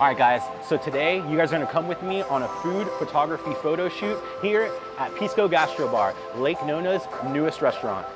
All right, guys, so today you guys are gonna come with me on a food photography photo shoot here at Pisco Gastro Bar, Lake Nona's newest restaurant.